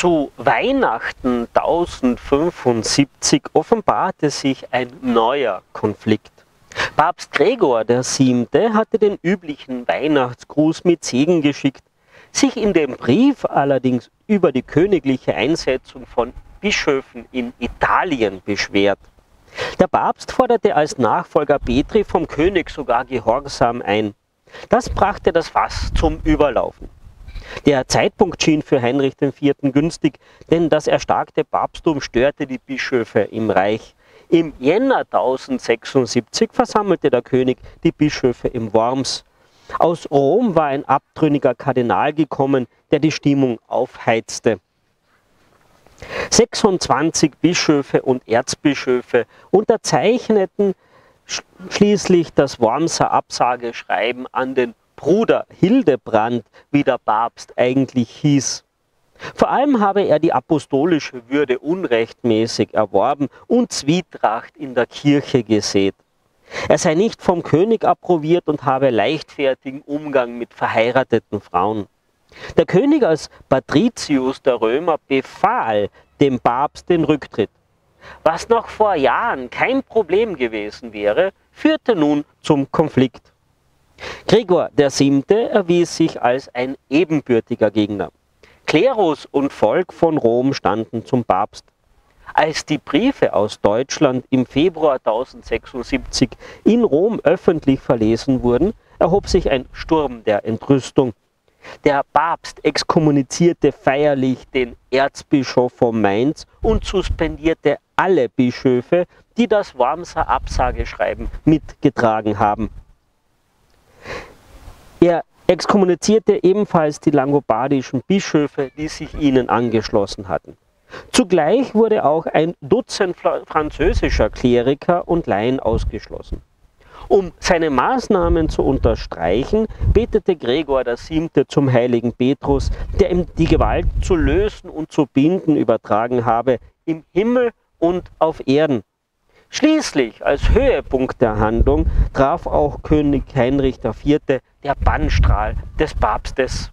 Zu Weihnachten 1075 offenbarte sich ein neuer Konflikt. Papst Gregor VII. hatte den üblichen Weihnachtsgruß mit Segen geschickt, sich in dem Brief allerdings über die königliche Einsetzung von Bischöfen in Italien beschwert. Der Papst forderte als Nachfolger Petri vom König sogar Gehorsam ein. Das brachte das Fass zum Überlaufen. Der Zeitpunkt schien für Heinrich IV. günstig, denn das erstarkte Papsttum störte die Bischöfe im Reich. Im Jänner 1076 versammelte der König die Bischöfe im Worms. Aus Rom war ein abtrünniger Kardinal gekommen, der die Stimmung aufheizte. 26 Bischöfe und Erzbischöfe unterzeichneten schließlich das Wormser Absageschreiben an den Bruder Hildebrand, wie der Papst eigentlich hieß. Vor allem habe er die apostolische Würde unrechtmäßig erworben und Zwietracht in der Kirche gesät. Er sei nicht vom König approbiert und habe leichtfertigen Umgang mit verheirateten Frauen. Der König als Patricius der Römer befahl dem Papst den Rücktritt. Was noch vor Jahren kein Problem gewesen wäre, führte nun zum Konflikt. Gregor VII. erwies sich als ein ebenbürtiger Gegner. Klerus und Volk von Rom standen zum Papst. Als die Briefe aus Deutschland im Februar 1076 in Rom öffentlich verlesen wurden, erhob sich ein Sturm der Entrüstung. Der Papst exkommunizierte feierlich den Erzbischof von Mainz und suspendierte alle Bischöfe, die das Wormser Absageschreiben mitgetragen haben. Er exkommunizierte ebenfalls die langobardischen Bischöfe, die sich ihnen angeschlossen hatten. Zugleich wurde auch ein Dutzend französischer Kleriker und Laien ausgeschlossen. Um seine Maßnahmen zu unterstreichen, betete Gregor VII. zum heiligen Petrus, der ihm die Gewalt zu lösen und zu binden übertragen habe, im Himmel und auf Erden. Schließlich, als Höhepunkt der Handlung, traf auch König Heinrich IV. der Bannstrahl des Papstes